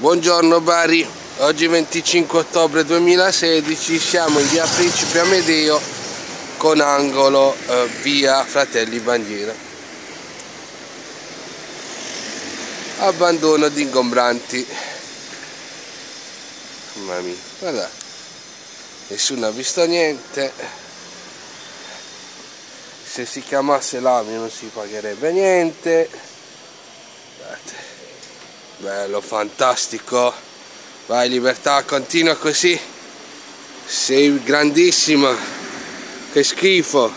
Buongiorno Bari, oggi 25 ottobre 2016 siamo in via Principe Amedeo con angolo eh, via Fratelli Bandiera. Abbandono di ingombranti. Mamma mia, guarda, nessuno ha visto niente. Se si chiamasse l'AMI non si pagherebbe niente. Guardate bello fantastico. Vai libertà continua così. Sei grandissima che schifo